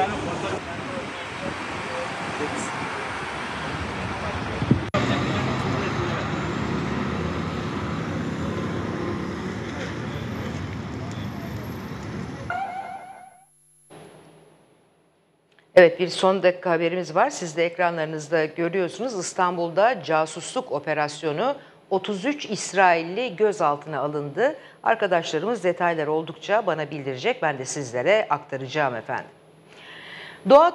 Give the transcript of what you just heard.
tane. Evet bir son dakika haberimiz var. Siz de ekranlarınızda görüyorsunuz. İstanbul'da casusluk operasyonu 33 İsrailli gözaltına alındı. Arkadaşlarımız detaylar oldukça bana bildirecek. Ben de sizlere aktaracağım efendim. Dua